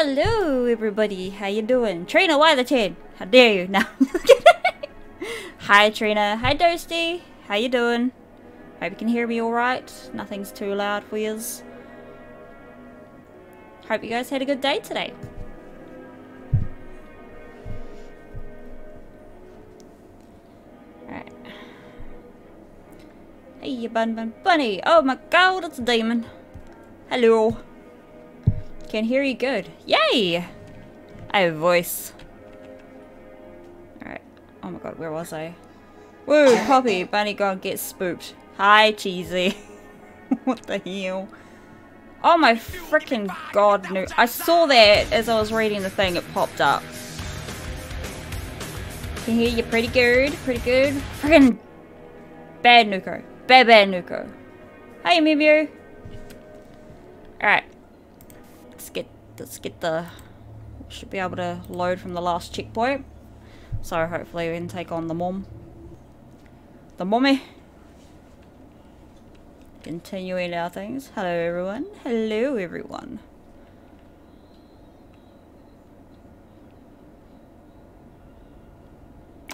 Hello, everybody. How you doing? Trina, why the 10? How dare you? Now, Hi, Trina. Hi, Doasty. How you doing? Hope you can hear me alright. Nothing's too loud for yous. Hope you guys had a good day today. Alright. Hey, you bun bun bunny. Oh my god, it's a demon. Hello. Can hear you good. Yay! I have a voice. Alright. Oh my god, where was I? Woo, Poppy, Bunny God gets spooked. Hi, Cheesy. what the hell? Oh my freaking god, no. I saw that as I was reading the thing, it popped up. Can hear you pretty good, pretty good. Freaking bad Nuko. Bad, bad Nuko. Hey, Mimio. Let's get, the... Should be able to load from the last checkpoint. So hopefully we can take on the mom. The mommy. Continuing our things. Hello everyone. Hello everyone.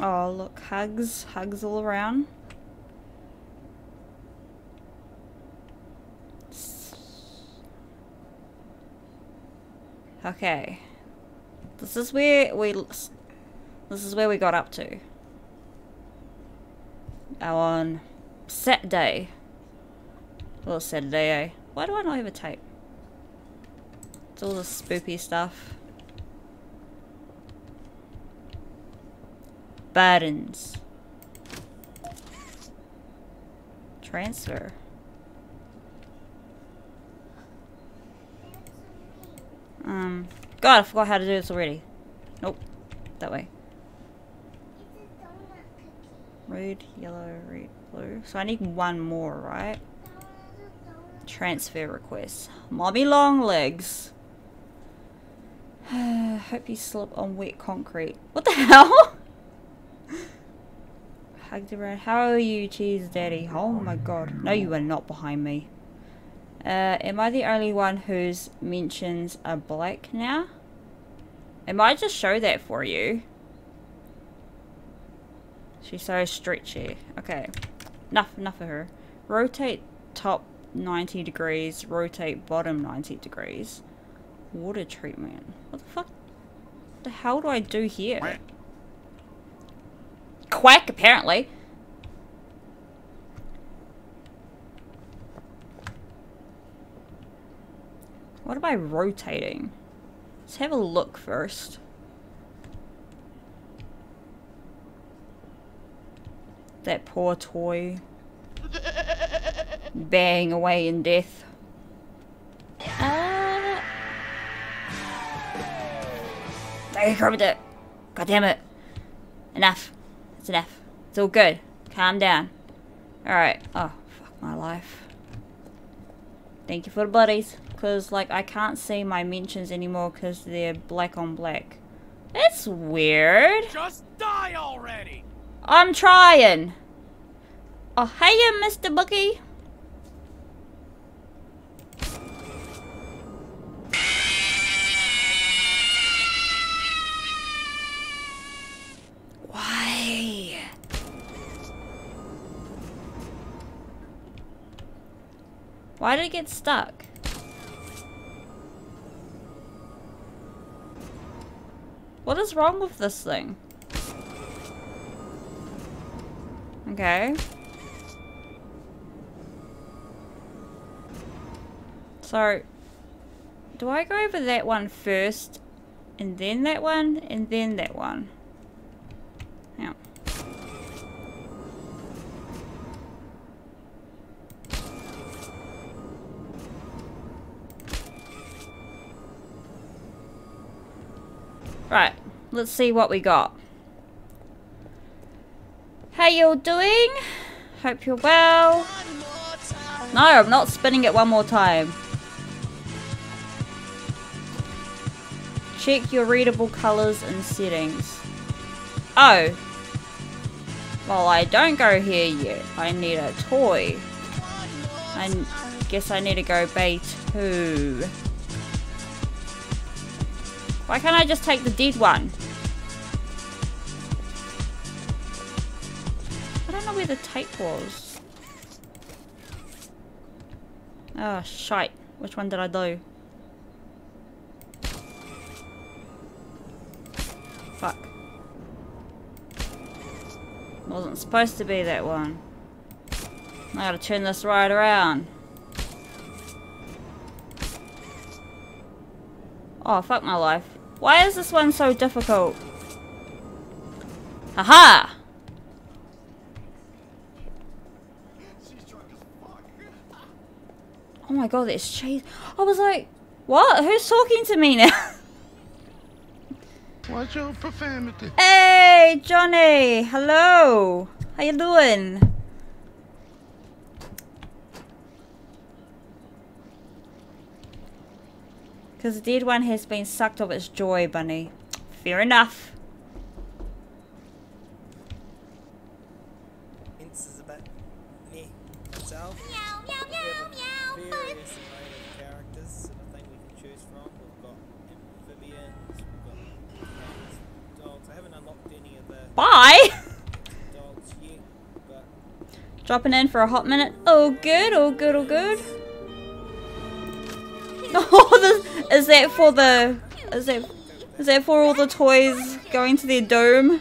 Oh look, hugs. Hugs all around. Okay. This is where we... This is where we got up to. On Saturday. Well, Saturday, eh? Why do I not have a tape? It's all the spoopy stuff. Buttons. Transfer. Um, God, I forgot how to do this already. Nope. That way. Red, yellow, red, blue. So I need one more, right? Transfer request. Mommy long legs. Hope you slip on wet concrete. What the hell? Hugged around. How are you, cheese daddy? Oh my god. No, you are not behind me. Uh, am I the only one whose mentions are black now? It might just show that for you. She's so stretchy. Okay. Enough, enough of her. Rotate top 90 degrees, rotate bottom 90 degrees. Water treatment. What the fuck? the hell do I do here? Quack, apparently. What am I rotating? Let's have a look first. That poor toy. Bang away in death. Uh... I it. God damn it. Enough. It's enough. It's all good. Calm down. Alright. Oh, fuck my life. Thank you for the buddies. Because, like, I can't see my mentions anymore because they're black on black. That's weird. Just die already! I'm trying. Oh, hiya, Mr. Bookie. Why? Why did it get stuck? What is wrong with this thing? Okay. So, do I go over that one first, and then that one, and then that one? Yeah. Right, let's see what we got. How you doing? Hope you're well. No, I'm not spinning it one more time. Check your readable colors and settings. Oh. Well, I don't go here yet. I need a toy. I guess I need to go bay 2. Why can't I just take the dead one? I where the tape was. Oh, ah, shite. Which one did I do? Fuck. Wasn't supposed to be that one. I gotta turn this right around. Oh, fuck my life. Why is this one so difficult? Haha! My god, it's cheese. I was like, what? Who's talking to me now? Watch your profanity. hey, Johnny! Hello! How you doing? Because the dead one has been sucked of its joy, Bunny. Fair enough. Dropping in for a hot minute. Oh, good, oh, good, oh, good. Oh, this, is that for the... Is that... Is that for all the toys going to their dome?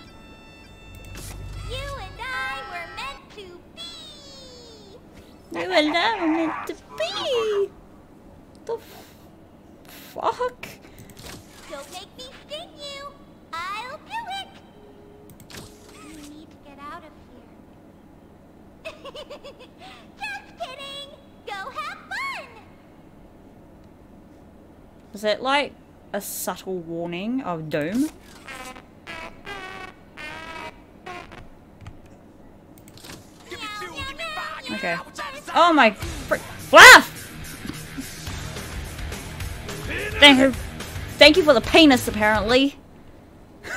You and I were meant to be. You and I were meant to be. The f- fuck? Don't make me sting you. I'll do it. You need to get out of here. Just kidding. Go have fun. Is that like a subtle warning of doom? Okay. Oh my Fluff! Thank you. Thank you for the penis, apparently.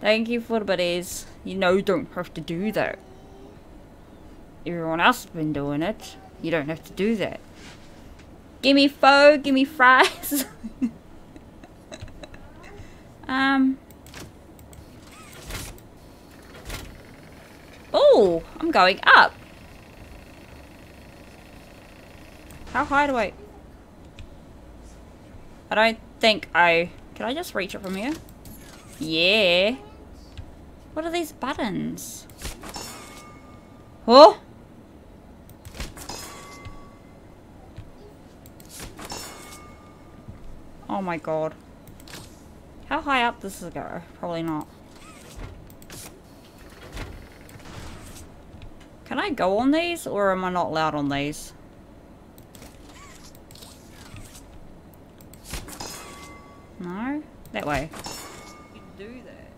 Thank you for the buddies. You know you don't have to do that. Everyone else has been doing it. You don't have to do that. Gimme pho, gimme fries. um. Oh, I'm going up. How high do I... I don't think I... Can I just reach it from here? Yeah. What are these buttons? Oh! Oh my god. How high up does this go? Probably not. Can I go on these or am I not allowed on these? No? That way. You do that.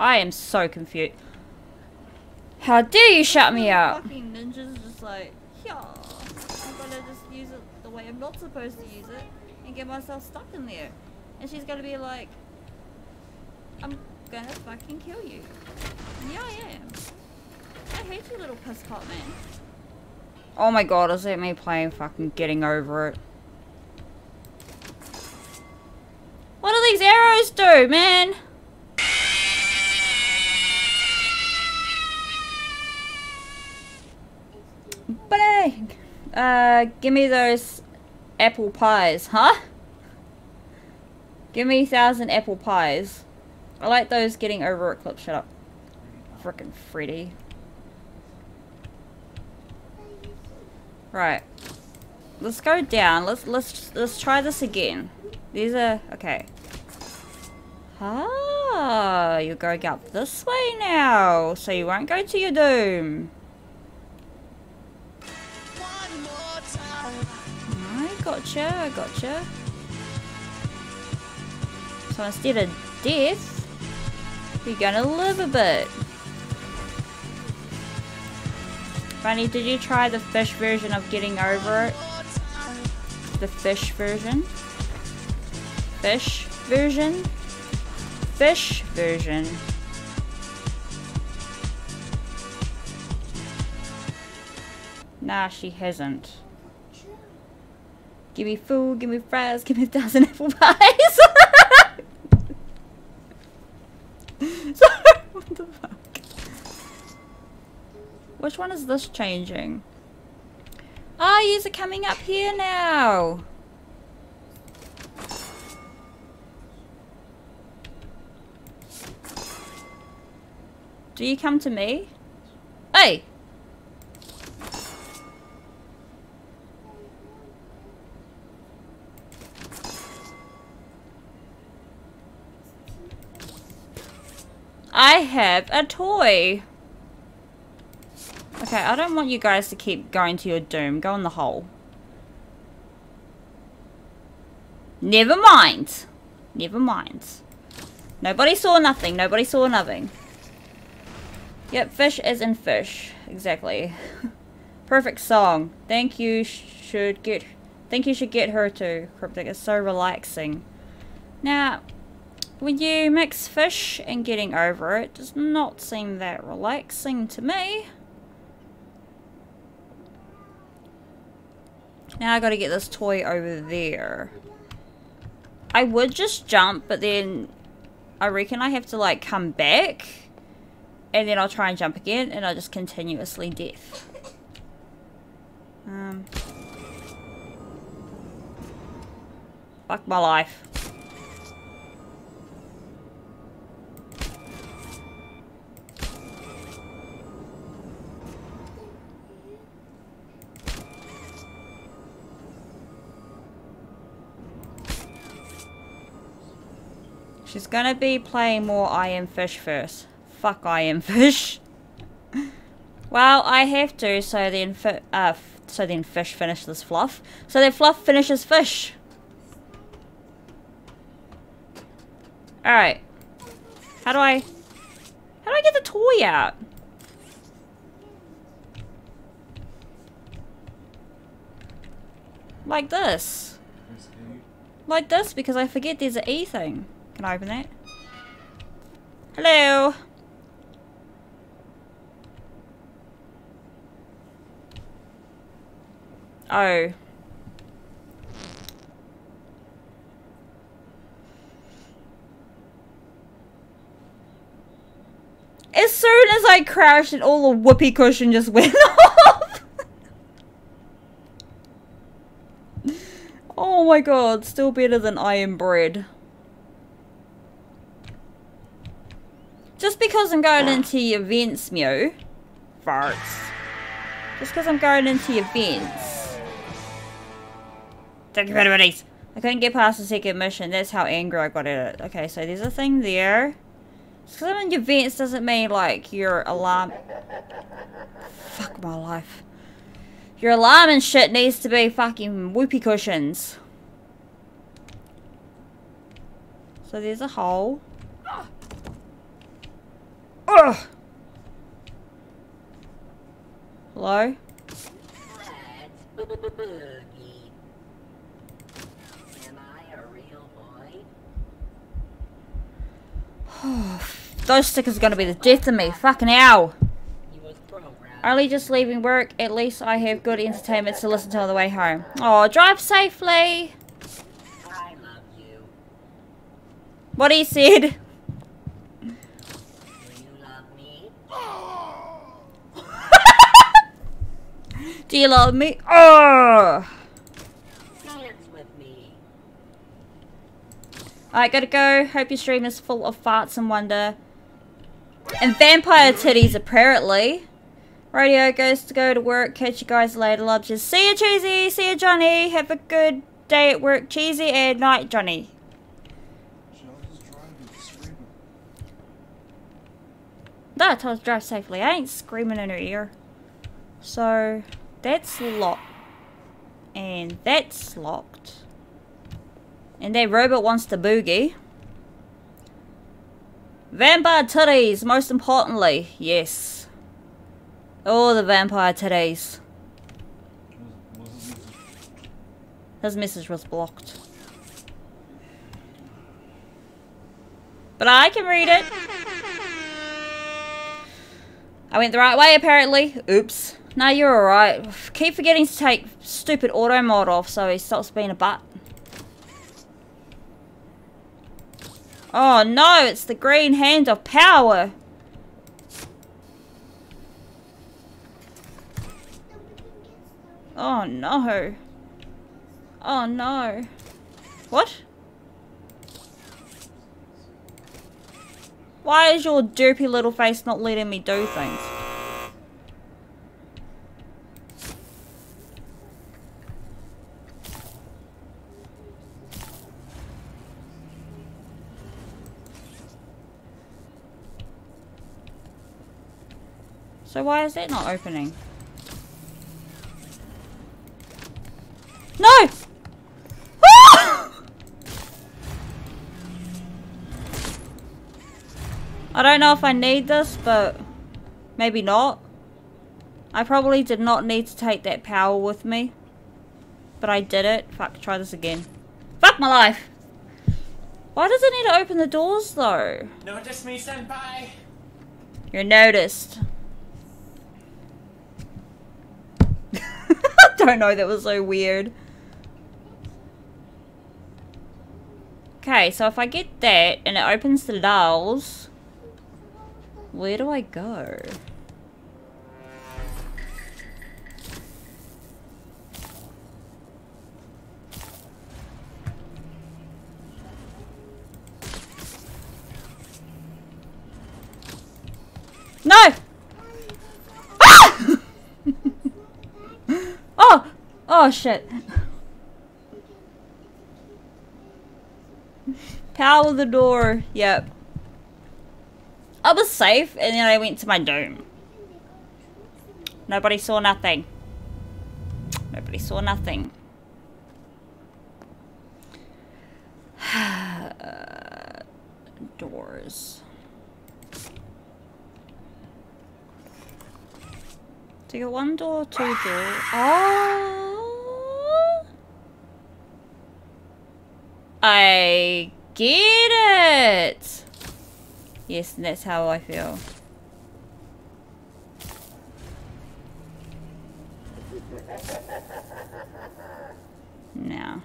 I am so confused. How dare you shut me up? Fucking ninja's just like, yeah, I'm gonna just use it the way I'm not supposed to use it and get myself stuck in there. And she's gonna be like, I'm gonna fucking kill you. And yeah, I am. I hate you, little piss pot man. Oh my god, is that me playing fucking getting over it? What do these arrows do, man? Bang! Uh, give me those apple pies, huh? Give me a thousand apple pies. I like those getting over it clips. Shut up. Frickin' Freddy. Right. Let's go down. Let's let's let's try this again. These are okay. Ah, you're going up this way now, so you won't go to your doom. Gotcha, I gotcha. So instead of death, you're gonna live a bit. Bunny, did you try the fish version of getting over it? The fish version? Fish version? Fish version. Nah, she hasn't. Give me food, give me fries, give me a thousand apple pies. What the fuck? Which one is this changing? Ah, oh, yous are coming up here now. Do you come to me? Hey! I have a toy. Okay, I don't want you guys to keep going to your doom. Go in the hole. Never mind. Never mind. Nobody saw nothing. Nobody saw nothing. Yep, fish is in fish. Exactly. Perfect song. Thank you should get think you should get her to Cryptic. It's so relaxing. Now, when you mix fish and getting over it, does not seem that relaxing to me. Now I gotta get this toy over there. I would just jump, but then I reckon I have to like come back. And then I'll try and jump again, and I'll just continuously death. Um. Fuck my life. She's gonna be playing more I Am Fish first. Fuck I Am Fish. well, I have to, so then, uh, so then fish finishes fluff. So then fluff finishes fish. Alright. How do I... How do I get the toy out? Like this. Like this, because I forget there's an E thing. Can I open it? Hello? Oh. As soon as I crashed and all the whoopee cushion just went off. oh my god, still better than I am bread. Just because I'm going into events, Mew. Farts. Just because I'm going into events. Thank you very much. I couldn't get past the second mission. That's how angry I got at it. Okay, so there's a thing there. Just because I'm in events doesn't mean, like, your alarm... Fuck my life. Your alarm and shit needs to be fucking whoopee cushions. So there's a hole. Ugh. Hello? Those stickers are gonna be the death of me. Fucking hell. Only just leaving work. At least I have good entertainment to listen to on the way home. Oh, drive safely. What he said. Do you love me? Oh! Alright, gotta go. Hope your stream is full of farts and wonder. And vampire titties, apparently. Radio goes to go to work. Catch you guys later, loves you. See you, Cheesy. See you, Johnny. Have a good day at work, Cheesy, and night, Johnny. No, I told to drive safely. I ain't screaming in her ear. So, that's locked. And that's locked. And that robot wants to boogie. Vampire titties, most importantly. Yes. Oh, the vampire titties. His message was blocked. But I can read it. I went the right way, apparently. Oops. No, you're alright. Keep forgetting to take stupid auto mod off so he stops being a butt. Oh no, it's the green hand of power. Oh no. Oh no. What? Why is your derpy little face not letting me do things? So why is that not opening? No! I don't know if I need this, but maybe not. I probably did not need to take that power with me. But I did it. Fuck, try this again. Fuck my life! Why does it need to open the doors though? Notice me, senpai. You're noticed. don't know, that was so weird. Okay, so if I get that and it opens the dolls, where do I go? No! Oh! Oh shit. Power the door. Yep. I was safe and then I went to my dome. Nobody saw nothing. Nobody saw nothing. Doors. So you got one door, two door? Oh! I get it! Yes, that's how I feel. Now.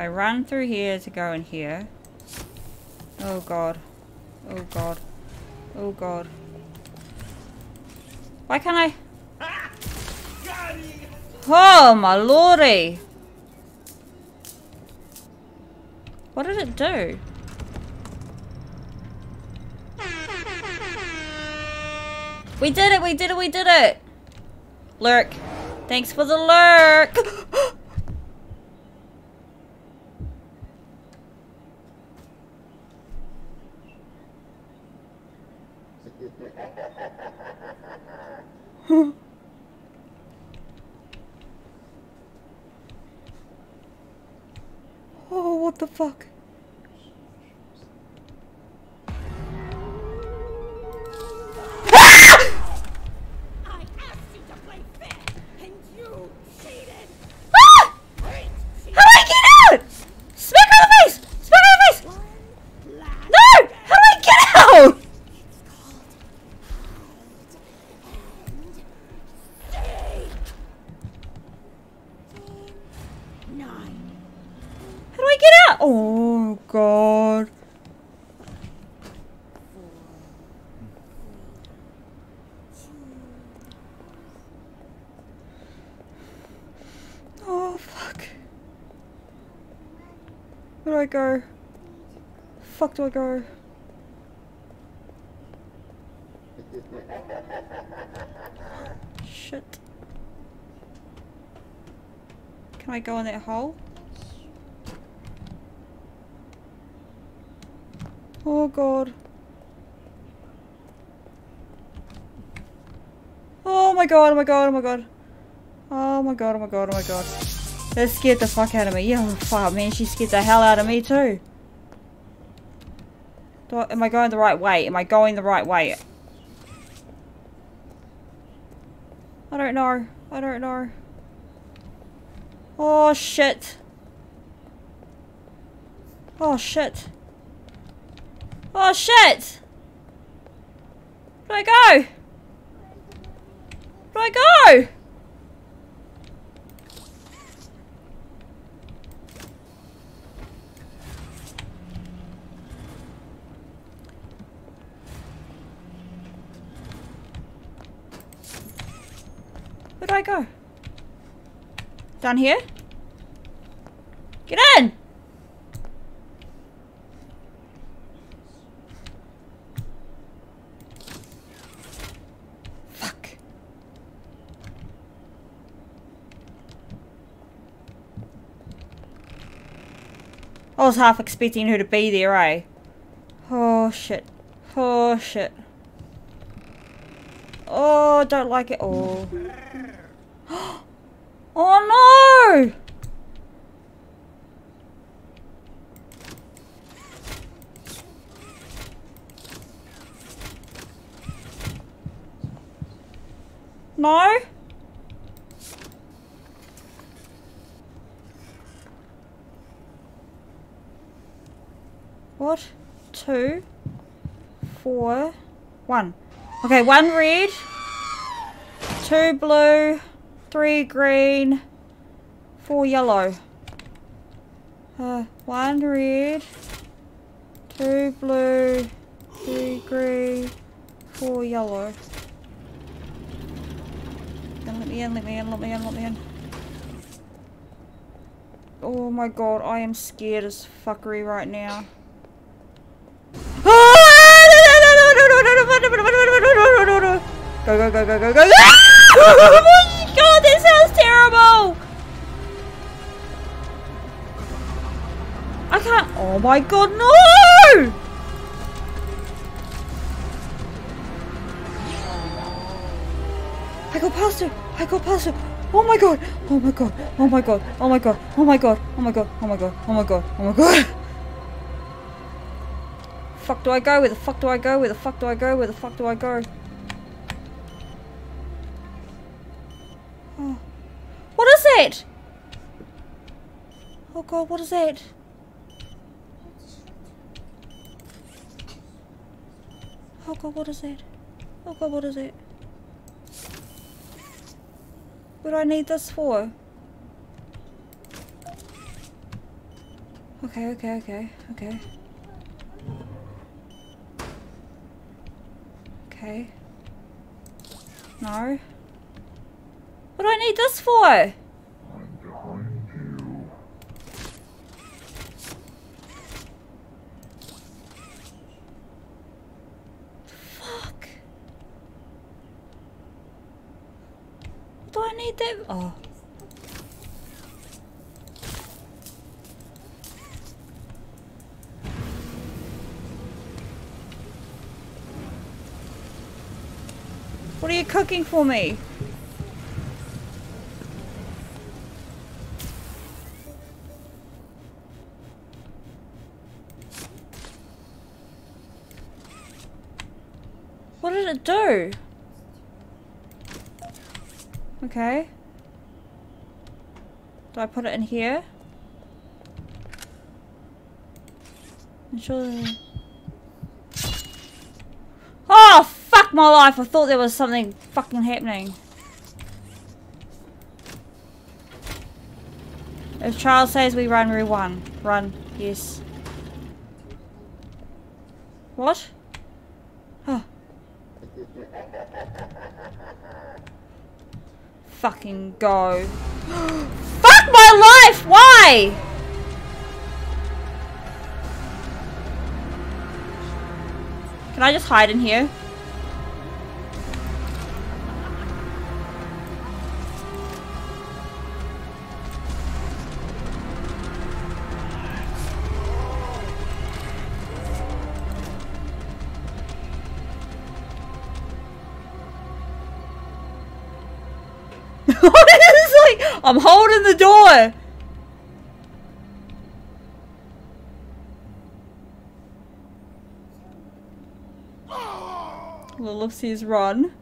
I ran through here to go in here. Oh god. Oh god. Oh god. Why can't I? Oh my lordy! What did it do? We did it, we did it, we did it! Lurk. Thanks for the lurk! oh, what the fuck? Oh god. Oh fuck. Where do I go? Fuck do I go? Shit. Can I go in that hole? Oh god. Oh my god, oh my god, oh my god. Oh my god, oh my god, oh my god. That scared the fuck out of me. Yeah, fuck man, she scared the hell out of me too. I, am I going the right way? Am I going the right way? I don't know. I don't know. Oh shit. Oh shit. Oh shit! Where do I go? Where do I go? Where do I go? Down here? Get in! Fuck. I was half expecting her to be there, eh? Oh shit. Oh shit. Oh, don't like it. Oh. Oh no! No? What? Two, four, one. Okay, one red, two blue, three green, four yellow. Uh, one red, two blue, three green, four yellow. Let me in, let me in, let me in, let me in. Oh my god, I am scared as fuckery right now. Go, go, go, go, go, go. Ah! Oh my god, this sounds terrible! I can't. Oh my god, no! I go past her. I go past her. Oh my god. Oh my god. Oh my god. Oh my god. Oh my god. Oh my god. Oh my god. Oh my god. Oh my god. Fuck do I go? Where the fuck do I go? Where the fuck do I go? Where the fuck do I go? It? Oh god, what is that? Oh god, what is that? Oh god, what is it? What do I need this for? Okay, okay, okay, okay. Okay. No. What do I need this for? Fuck. What do I need that? Oh. What are you cooking for me? What did it do? Okay. Do I put it in here? Ensure that- Oh, fuck my life. I thought there was something fucking happening. If Charles says we run, we run. Run. Yes. What? Oh. Fucking go. Fuck my life! Why? Can I just hide in here? Honestly, I'm holding the door. Little sees run.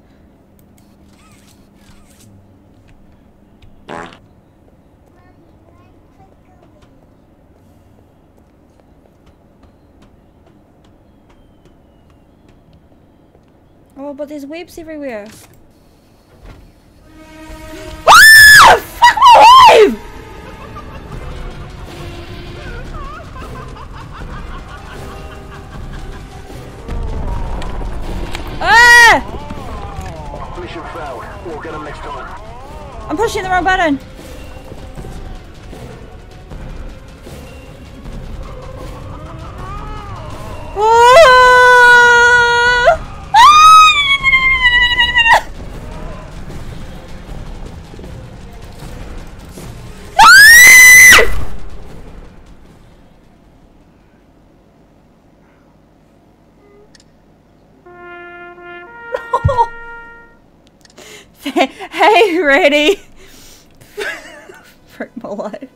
Oh, but there's webs everywhere. Pushing the wrong button. hey, ready? Frick my life.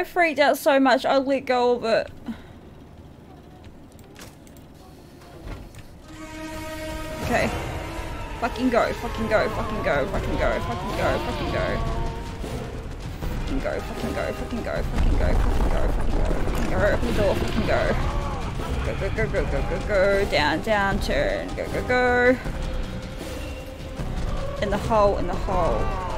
I freaked out so much I let go of it. Okay. Fucking go, fucking go, fucking go, fucking go, fucking go, fucking go. Fucking go, fucking go, fucking go, fucking go, fucking go, fucking go, fucking go, open the door, fucking go. Go, go, go, go, go, go, go, down, down, turn, go, go, go. In the hole, in the hole.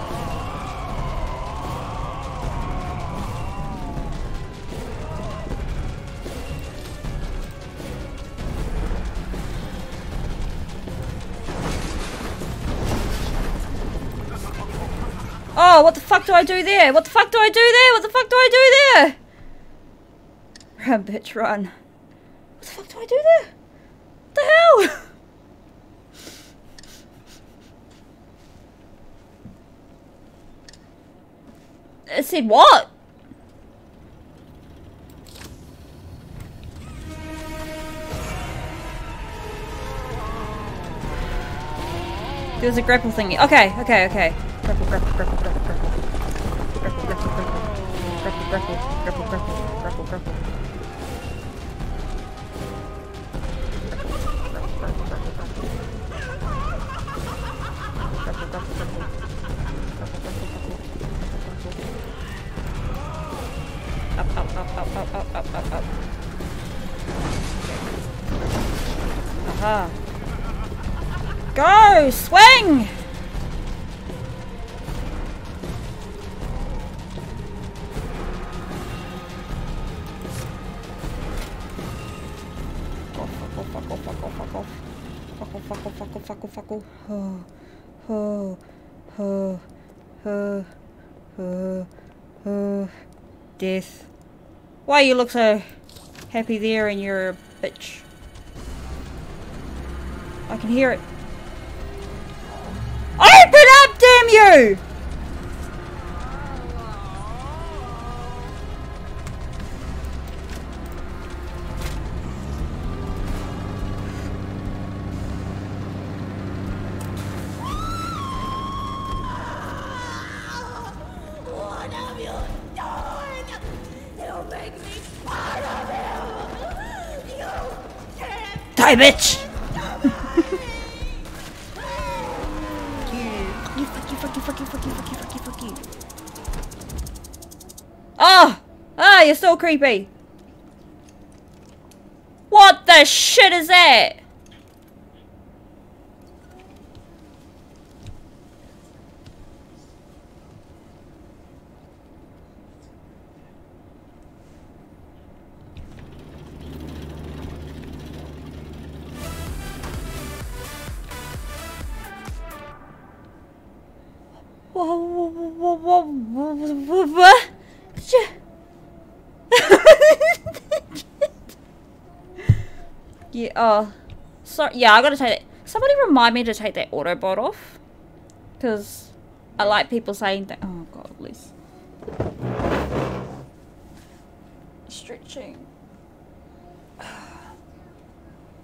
Oh, what the fuck do I do there? What the fuck do I do there? What the fuck do I do there? Run, bitch, run. What the fuck do I do there? What the hell? It said what? There's a grapple thingy. Okay, okay, okay. Go! Swing! Oh, oh, oh, oh, oh, oh. Death. Why you look so happy there and you're a bitch? I can hear it. Open up, damn you! Make me part of you. Can't Die, bitch! you. Fuck you, fuck you, fuck you, fuck you, fuck you, fuck you, fuck you. Ah! Ah, you're so creepy. What the shit is that? Oh. Sorry, yeah, I gotta take that. Somebody remind me to take that Autobot off. Because I like people saying that. Oh, God, please. Stretching.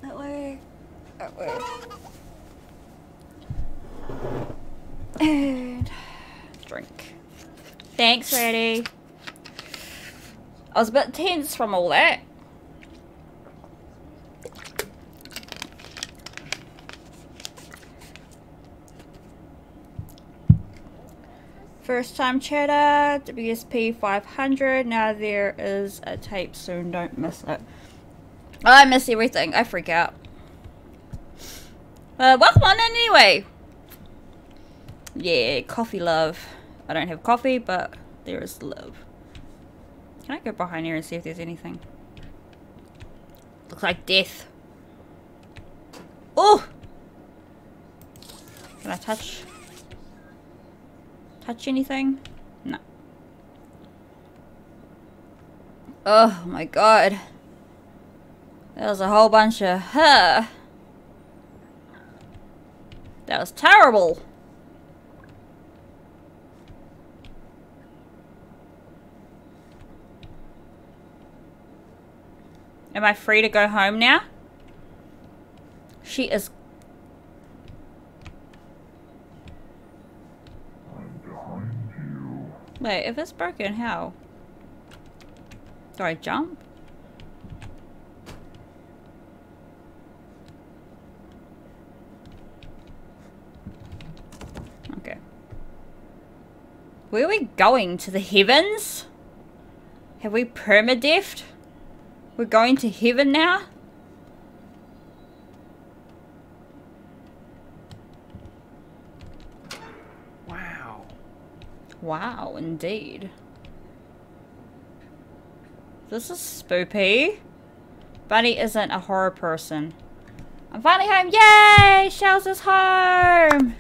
That way. That way. And drink. Thanks, Reddy. I was a bit tense from all that. First time chatter, WSP 500. Now there is a tape soon, don't miss it. I miss everything. I freak out. Uh, welcome on in anyway. Yeah, coffee love. I don't have coffee, but there is love. Can I go behind here and see if there's anything? Looks like death. Oh! Can I touch? Touch anything? No. Oh my god. There's a whole bunch of huh. That was terrible. Am I free to go home now? She is. Wait, if it's broken, how? Do I jump? Okay. Where are we going? To the heavens? Have we permadefed? We're going to heaven now? Wow. Wow, indeed. This is spoopy. Bunny isn't a horror person. I'm finally home! Yay! Shells is home!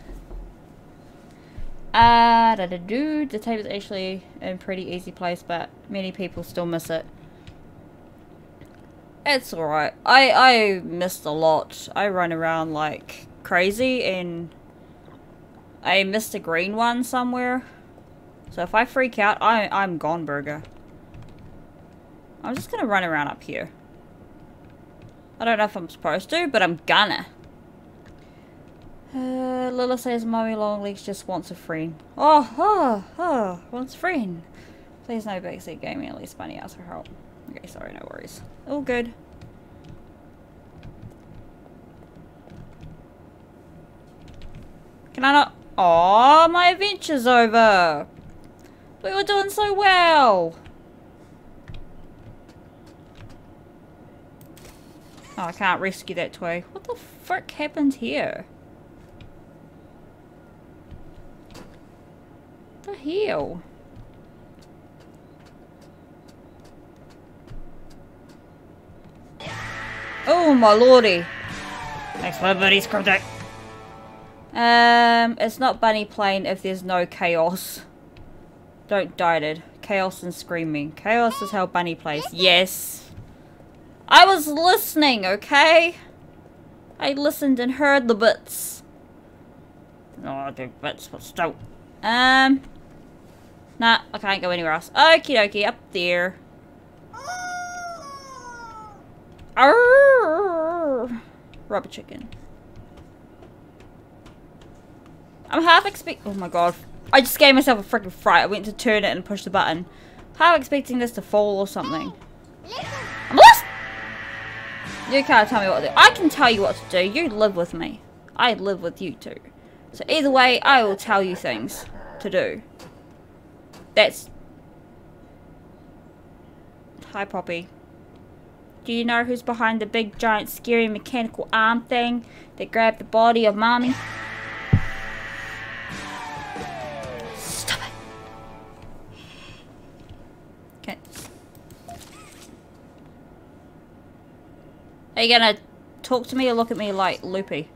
Uh, da da do. The tape is actually in a pretty easy place, but many people still miss it. It's alright. I, I missed a lot. I run around like crazy and I missed a green one somewhere. So if I freak out, I, I'm gone, burger. I'm just gonna run around up here. I don't know if I'm supposed to, but I'm gonna. Uh, Lila says Mommy Longlegs just wants a friend. Oh, oh, oh, wants a friend. Please no backseat gaming, at least Bunny asks for help. Okay, sorry, no worries. All good. Can I not? Oh, my adventure's over. We were doing so well. Oh, I can't rescue that toy. What the frick happened here? The hell? Oh my lordy. Thanks for buddy's contact. Um, it's not bunny plane if there's no chaos. Don't it. Chaos and screaming. Chaos is how bunny plays. Yes. I was listening, okay? I listened and heard the bits. Oh, the bits, but still. Um. Nah, I can't go anywhere else. Okie dokie, up there. Arrgh. Rubber chicken. I'm half expect- oh my god. I just gave myself a freaking fright. I went to turn it and push the button. Half expecting this to fall or something. I'm lost! You can't tell me what to do. I can tell you what to do. You live with me. I live with you too. So either way, I will tell you things to do. That's... Hi, Poppy. Do you know who's behind the big, giant, scary mechanical arm thing that grabbed the body of Mommy? Are you gonna talk to me or look at me like loopy?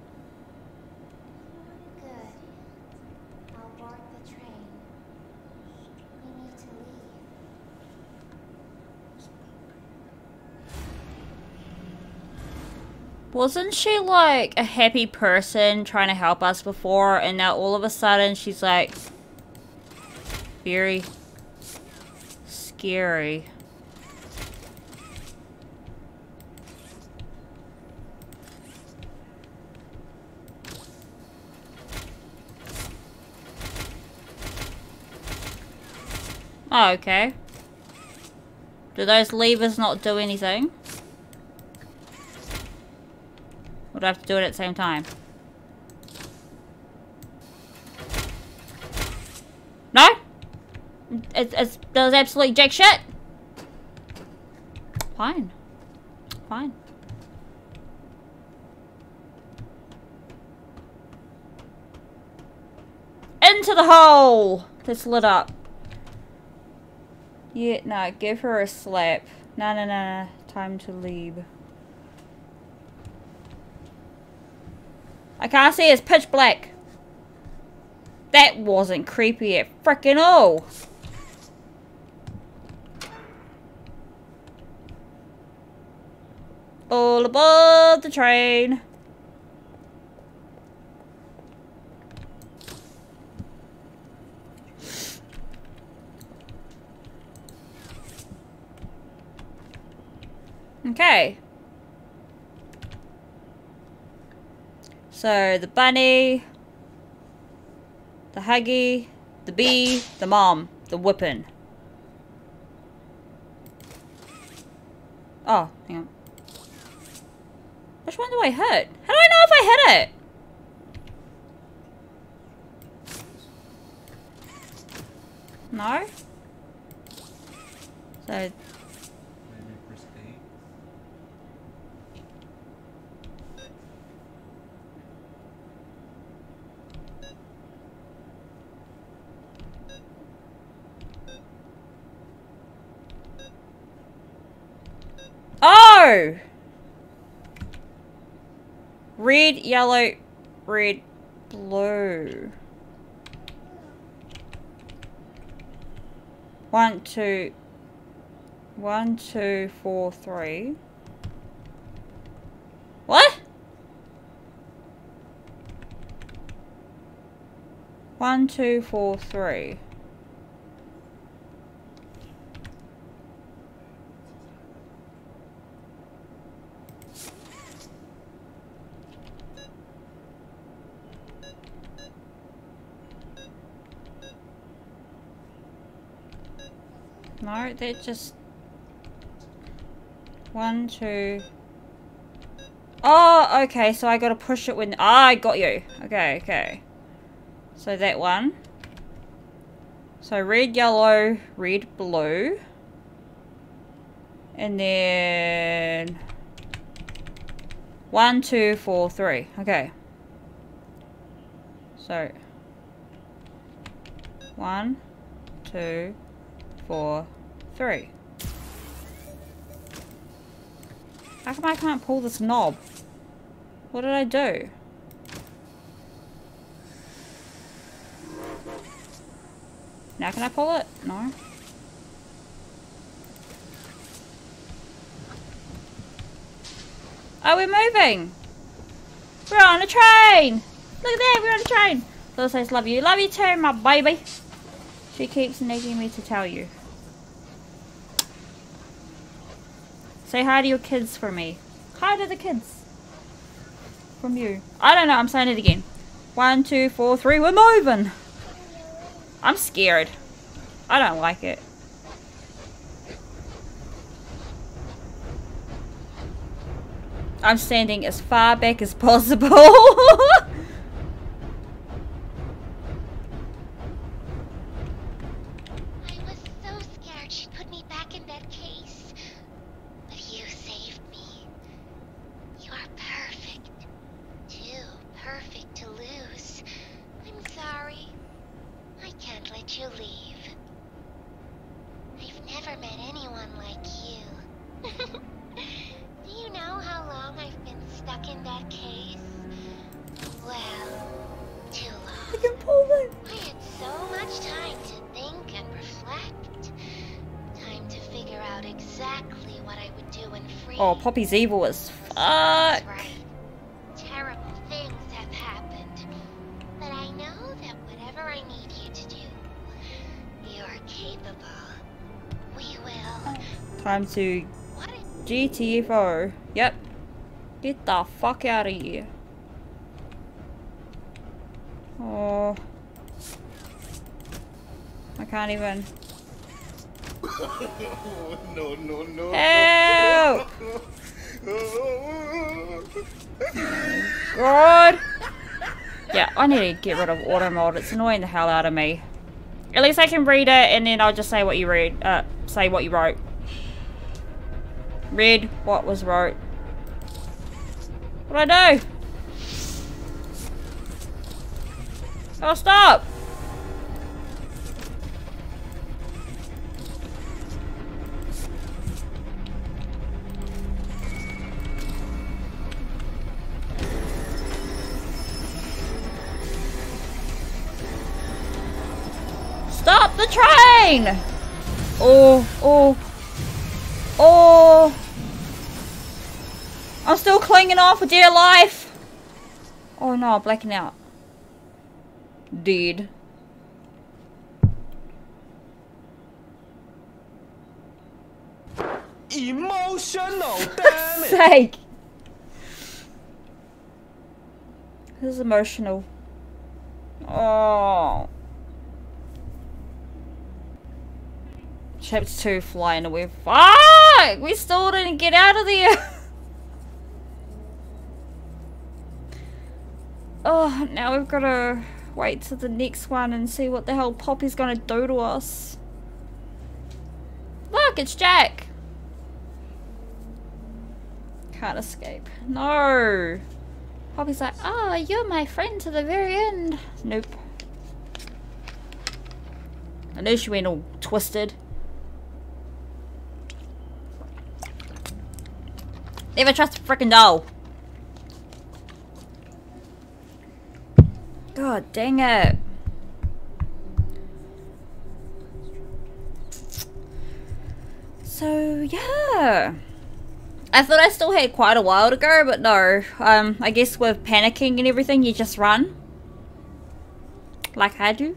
Wasn't she like a happy person trying to help us before and now all of a sudden she's like very scary. Oh, okay. Do those levers not do anything? Or do I have to do it at the same time? No? It's it's, does absolutely jack shit? Fine. Fine. Into the hole! This lit up. Yeah, no, give her a slap. No, no, no. Time to leave. I can't see, it's pitch black. That wasn't creepy at frickin' all. All aboard the train. Okay. So the bunny, the huggy, the bee, the mom, the whipping. Oh, hang on. Which one do I hit? How do I know if I hit it? No? So, Maybe press A. Red, yellow, red, blue. One, two, one, two, four, three. What? One, two, four, three. That just one, two. Oh, okay. So I gotta push it when. Ah, I got you. Okay, okay. So that one. So red, yellow, red, blue. And then one, two, four, three. Okay. So one, two, four, three. How come I can't pull this knob? What did I do? Now can I pull it? No. Oh, we're moving! We're on a train! Look at that, we're on a train! Little says love you. Love you too, my baby! She keeps nagging me to tell you. Say hi to your kids for me. Hi to the kids. From you. I don't know, I'm saying it again. One, two, four, three, we're moving! I'm scared. I don't like it. I'm standing as far back as possible. Poppy's evil as fuck. That's right. Terrible things have happened. But I know that whatever I need you to do, you're capable. We will. Time to What if GTFO. Yep. Get the fuck out of here. Oh. I can't even. no, no, no. Help! God! Yeah, I need to get rid of auto mode. It's annoying the hell out of me. At least I can read it and then I'll just say what you read. Uh, say what you wrote. Read what was wrote. What do I do? Oh, stop! Train! Oh, oh, oh. I'm still clinging on for dear life. Oh no, blacking out. Dead. Emotional, damn it! Sake. This is emotional. Oh. Chapter 2 flying away. Fuck! We still didn't get out of there. oh, now we've got to wait to the next one and see what the hell Poppy's gonna do to us. Look, it's Jack. Can't escape. No. Poppy's like, oh, you're my friend to the very end. Nope. I know she went all twisted. Never trust a freaking doll. God dang it. So, yeah. I thought I still had quite a while to go, but no. Um, I guess with panicking and everything, you just run. Like I do.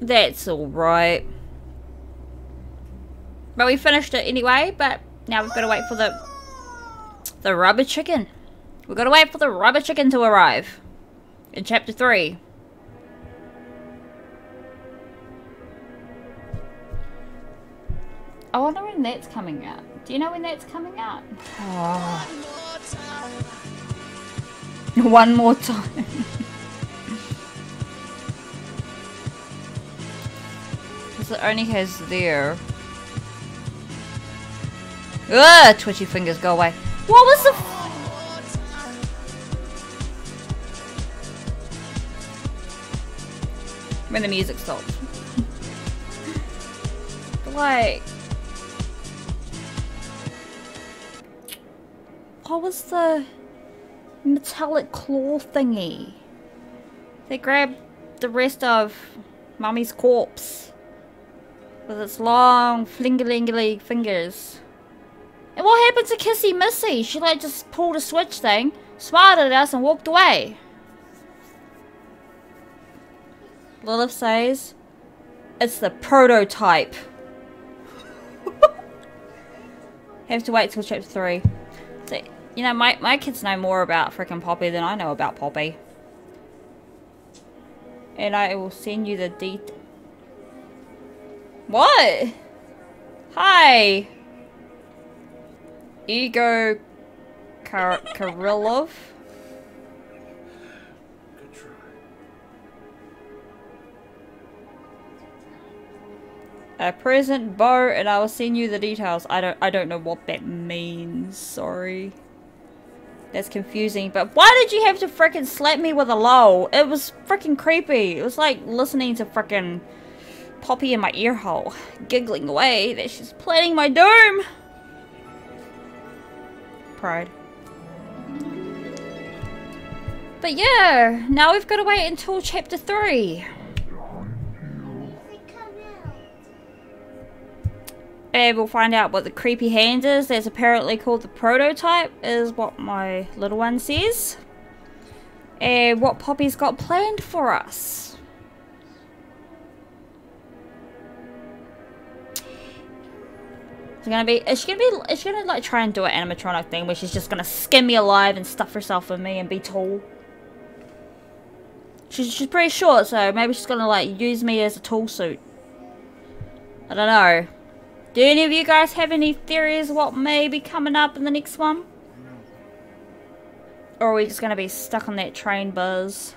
That's alright. But we finished it anyway, but now we've got to wait for the the rubber chicken. We've got to wait for the rubber chicken to arrive. In chapter 3. I wonder when that's coming out. Do you know when that's coming out? Oh. One more time. Because it only has there. Ugh, twitchy fingers, go away. What was the... when the music stopped. like... What was the metallic claw thingy? They grabbed the rest of Mummy's corpse with its long flingalingly fingers. And what happened to Kissy Missy? She like just pulled a switch thing, smiled at us and walked away. Lilith says, it's the prototype. Have to wait till chapter 3. So, you know, my, my kids know more about freaking Poppy than I know about Poppy. And I will send you the det- What? Hi! Igor Kar Kirillov? A present bow and I will send you the details. I don't I don't know what that means. Sorry. That's confusing. But why did you have to freaking slap me with a lol? It was freaking creepy. It was like listening to freaking Poppy in my ear hole, giggling away that she's planning my doom. Pride. But yeah, now we've got to wait until chapter 3. And we'll find out what the creepy hand is. That's apparently called the prototype, is what my little one says. And what Poppy's got planned for us. It's gonna be, is she gonna be, she gonna like try and do an animatronic thing where she's just gonna skin me alive and stuff herself with me and be tall? She's, she's pretty short, so maybe she's gonna like use me as a tool suit. I don't know. Do any of you guys have any theories what may be coming up in the next one? Or are we just to be stuck on that train buzz?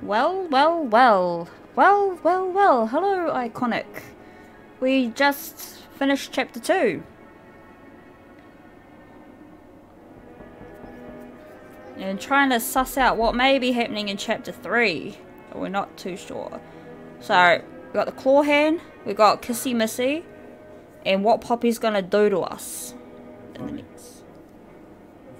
Well, well, well. Well, well, well. Hello, Iconic. We just finished chapter 2. And trying to suss out what may be happening in chapter 3. But we're not too sure. So, we got the claw hand, we got Kissy Missy, and what Poppy's gonna do to us in the next.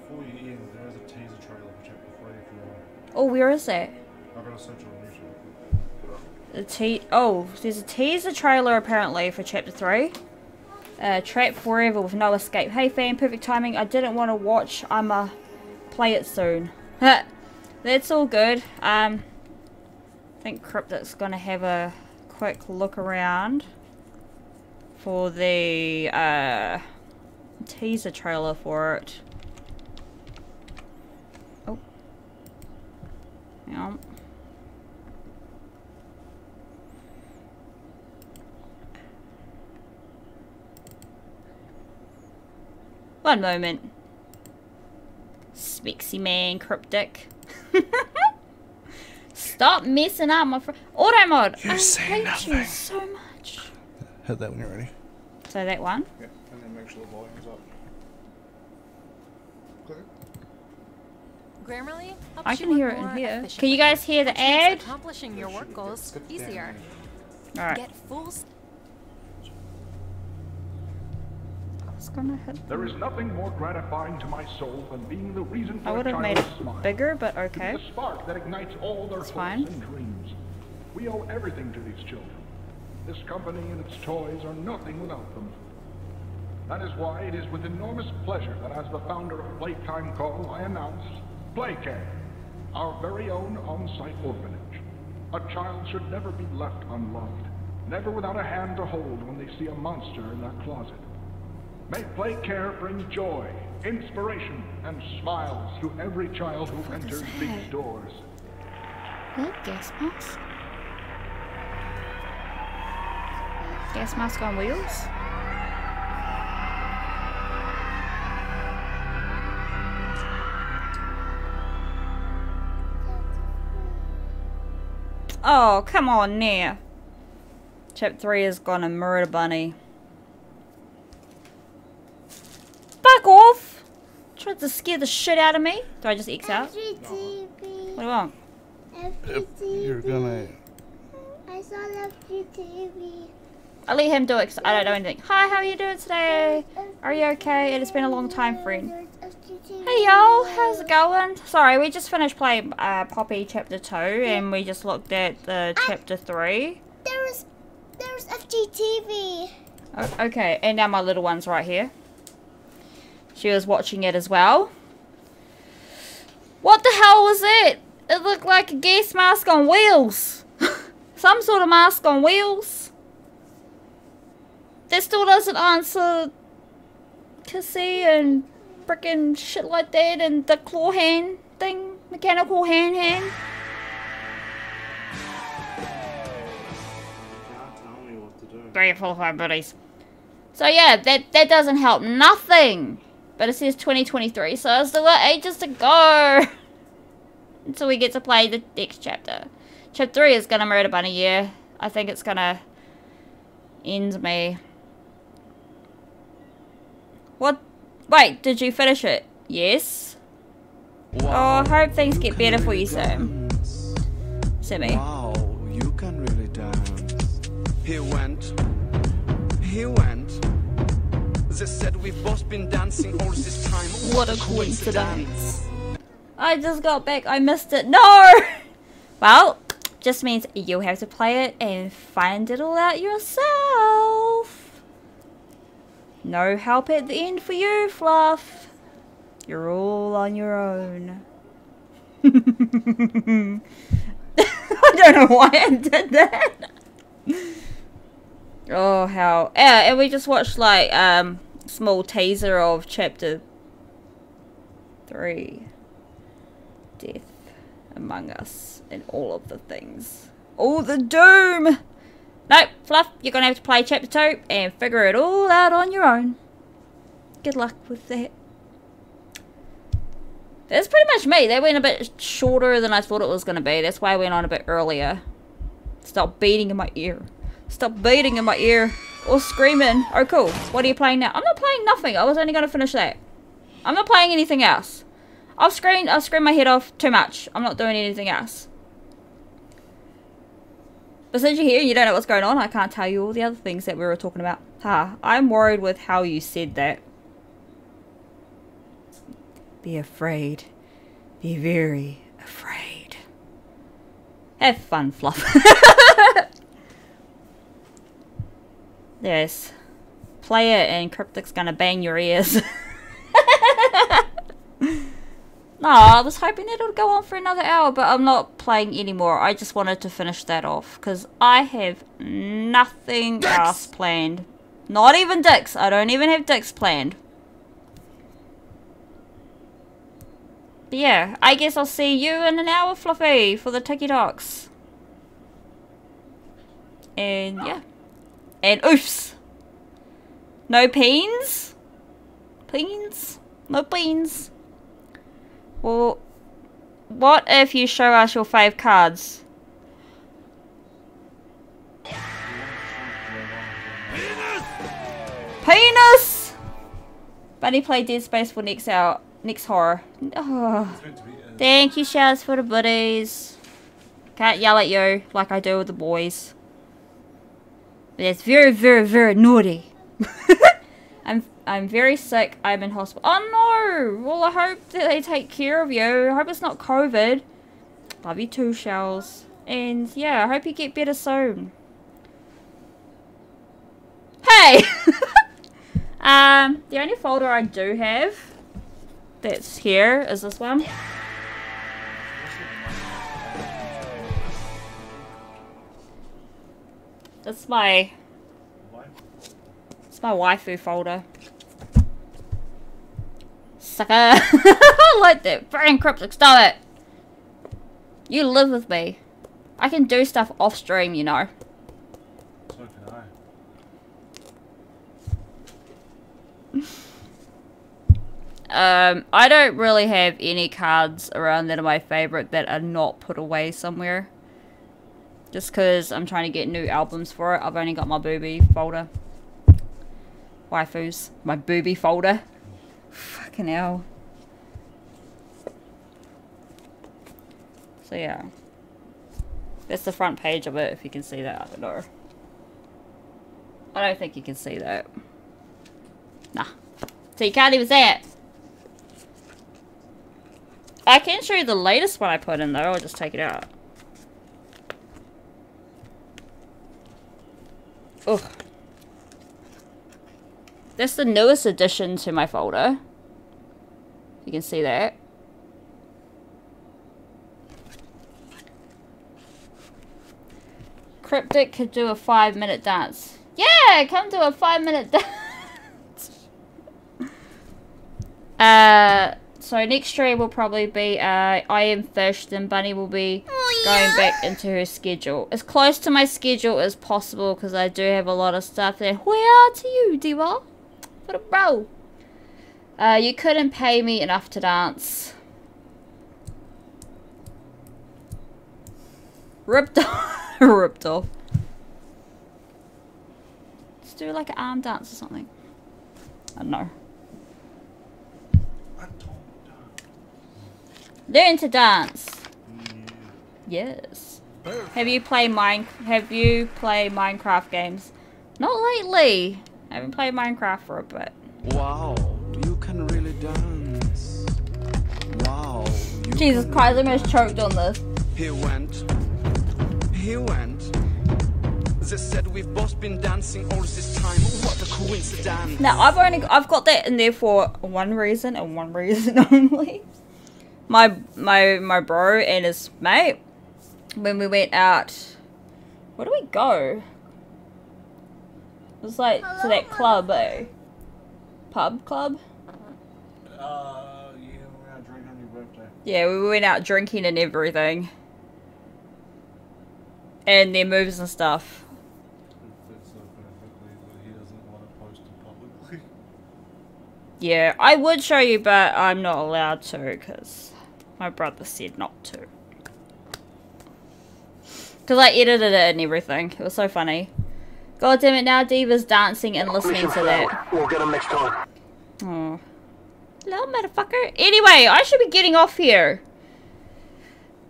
Before you end, there is a teaser trailer for chapter 3 if you want. Oh, where is that? I'm gonna search on YouTube. The te- oh, there's a teaser trailer apparently for chapter 3. Uh, Trapped Forever with no escape. Hey fan, perfect timing. I didn't want to watch. I'ma play it soon. That's all good. Um, I think Cryptic's gonna have a quick look around for the uh, teaser trailer for it. Oh. Yeah. One moment. Smixy man, cryptic. Stop messing up my fr- Auto mod! You I say hate nothing. you so much. Hit that when you're ready. So that one? Yeah, and then make sure the volume's up. Click. Grammarly I can hear it in here. Can you guys hear the which makes ad? Accomplishing your work goals easier. Alright. Get full s- It's gonna hit. There is nothing more gratifying to my soul than being the reason for I would a have made it child's smile. bigger, but okay. the spark that ignites all their It's hopes fine. and dreams. We owe everything to these children. This company and its toys are nothing without them. That is why it is with enormous pleasure that as the founder of Playtime Co, I announce Playcare, our very own on-site orphanage. A child should never be left unloved, never without a hand to hold when they see a monster in their closet. May Playcare bring joy, inspiration, and smiles to every child who enters these doors. What? Gas mask? Gas mask on wheels? Oh, come on now. Chap 3 has gone a murder bunny. Fuck off! Tried to scare the shit out of me. Do I just X out? FGTV. What do you want? FGTV. You're gonna. I saw FGTV. I'll let him do it 'cause I don't know anything. Hi, how are you doing today? Are you okay? It has been a long time, friend. Hey y'all, how's it going? Sorry, we just finished playing uh, Poppy Chapter 2 and we just looked at the Chapter 3. There's, there's FGTV. O- okay, and now my little one's right here. She was watching it as well. What the hell was it? It looked like a gas mask on wheels. Some sort of mask on wheels. That still doesn't answer Kissy and frickin' shit like that and the claw hand thing. Mechanical hand hand. You can't tell me what to do. Three or four, five buddies. So yeah, that that doesn't help nothing. But it says 2023, so I still got ages to go. Until we get to play the next chapter. Chapter 3 is gonna murder bunny, yeah. I think it's gonna end me. What? Wait, did you finish it? Yes. Oh, I hope things get better for you soon. Simi. Wow, you can really dance. He went. He went. They said we've both been dancing all this time. What a coincidence. I just got back. I missed it. No! Well, just means you have to play it and find it all out yourself. No help at the end for you, Fluff. You're all on your own. I don't know why I did that. Oh, how. Yeah, and we just watched like um small teaser of chapter three. Death among us and all of the things. All the doom! Nope, Fluff, you're gonna have to play chapter two and figure it all out on your own. Good luck with that. That's pretty much me. That went a bit shorter than I thought it was gonna be. That's why I went on a bit earlier. Stop beating in my ear. Stop beating in my ear. Or screaming. Oh, cool. What are you playing now? I'm not playing nothing. I was only going to finish that. I'm not playing anything else. I've screamed, I've screamed my head off too much. I'm not doing anything else. But since you're here you don't know what's going on, I can't tell you all the other things that we were talking about. Ha, I'm worried with how you said that. Be afraid. Be very afraid. Have fun, Fluff. yes. Play it and Cryptic's gonna bang your ears. no, I was hoping it would go on for another hour, but I'm not playing anymore. I just wanted to finish that off because I have nothing else planned. Not even dicks. I don't even have dicks planned. But yeah, I guess I'll see you in an hour, Fluffy, for the TikToks. And yeah. And oofs! No beans? Beans? No beans? Well, what if you show us your five cards? Penis! Bunny play Dead Space for next out next horror. Oh. Thank you, shouts for the buddies. Can't yell at you like I do with the boys. That's very, very, very naughty. I'm I'm very sick. I'm in hospital. Oh no! Well, I hope that they take care of you. I hope it's not COVID. Love you too, Shells. And yeah, I hope you get better soon. Hey! um, the only folder I do have that's here is this one. That's my it's my waifu folder. Sucker! I like that. Very cryptic. Stop it. You live with me. I can do stuff off stream, you know. So can I. Um, I don't really have any cards around that are my favorite that are not put away somewhere. Just because I'm trying to get new albums for it. I've only got my booby folder. Waifus. My booby folder. Fucking hell. So yeah. That's the front page of it, if you can see that. I don't know. I don't think you can see that. Nah. So you can't even see it. I can show you the latest one I put in though, I'll just take it out. Ugh. That's the newest addition to my folder. You can see that. Cryptic could do a five minute dance. Yeah, come do a five minute dance. uh, so next stream will probably be uh, I am fished and Bunny will be going back into her schedule. As close to my schedule as possible because I do have a lot of stuff there. Where are to you, Diva? What a bro. Uh, you couldn't pay me enough to dance. Ripped off. Ripped off. Let's do like an arm dance or something. I don't know. I don't Learn to dance. Yes. Have you played mine? Have you played Minecraft games? Not lately. I haven't played Minecraft for a bit. Wow, you can really dance. Wow. Jesus Christ, I'm almost choked on this. He went. He went. They said we've both been dancing all this time. What a coincidence. Now I've only I've got that in there for one reason and one reason only. My my my bro and his mate when we went out. Where do we go? It was like to that club, eh? Pub club. Uh, yeah, we're gonna on your birthday. Yeah, we went out drinking and everything. And their moves and stuff. It fits so perfectly that he doesn't want to post it publicly. Yeah, I would show you, but I'm not allowed to because my brother said not to. Because I edited it and everything. It was so funny. God damn it, now Diva's dancing and listening to that. We'll get him next time. Oh. Little motherfucker. Anyway, I should be getting off here.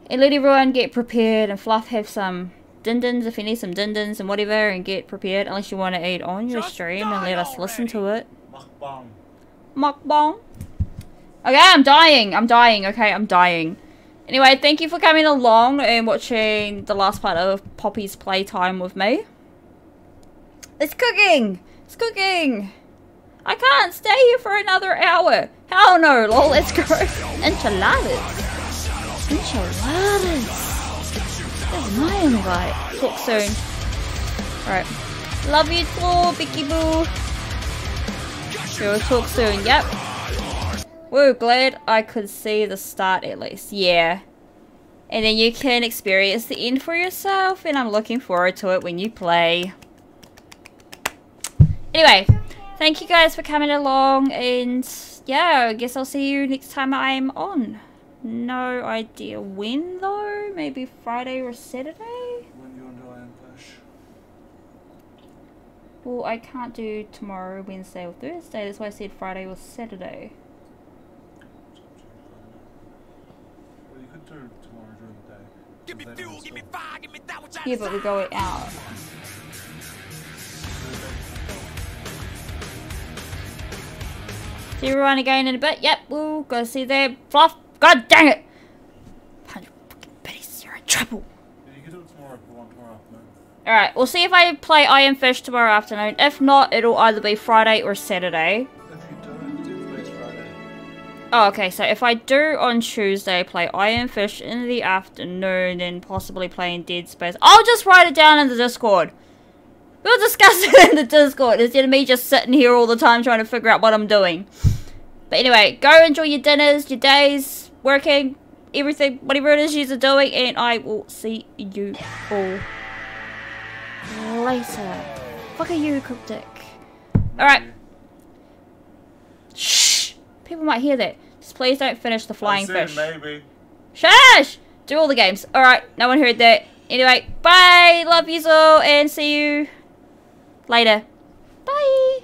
And let everyone get prepared and Fluff have some dindins if you need some dindins and whatever and get prepared unless you want to eat on your stream and let us listen to it. Mukbang. Mukbang. Okay, I'm dying. I'm dying. Okay, I'm dying. Anyway, thank you for coming along and watching the last part of Poppy's playtime with me. It's cooking! It's cooking! I can't stay here for another hour. Hell no, lol, let's go. Enchiladas. Enchiladas. That's my invite. Talk soon. Alright. Love you too, Bicky Boo. We'll talk soon, yep. Woo, glad I could see the start at least. Yeah. And then you can experience the end for yourself, and I'm looking forward to it when you play. Anyway, thank you guys for coming along, and yeah, I guess I'll see you next time I'm on. No idea when though, maybe Friday or Saturday? When you and I Am Fish. Well, I can't do tomorrow, Wednesday or Thursday, that's why I said Friday or Saturday. It's up to you, I don't know. Well, you could do tomorrow during the day. Give me 'cause then fuel, it's give me fire, give me that which I Yeah, but we go out. See everyone again in a bit. Yep, we'll go see their fluff. God dang it! Hundred fucking pennies, you're in trouble. Yeah, you could do it tomorrow if you want, tomorrow afternoon. Alright, we'll see if I play I Am Fish tomorrow afternoon. If not, it'll either be Friday or Saturday. Oh, okay, so if I do on Tuesday play I Am Fish in the afternoon, and possibly playing Dead Space, I'll just write it down in the Discord. We'll discuss it in the Discord instead of me just sitting here all the time trying to figure out what I'm doing. But anyway, go enjoy your dinners, your days, working, everything, whatever it is you're doing, and I will see you all later. Fuck are you, Cryptic? Alright. Shh! People might hear that. Please don't finish the flying fish. maybe. Shush! Do all the games. Alright, no one heard that. Anyway, bye! Love you all, and see you later. Bye!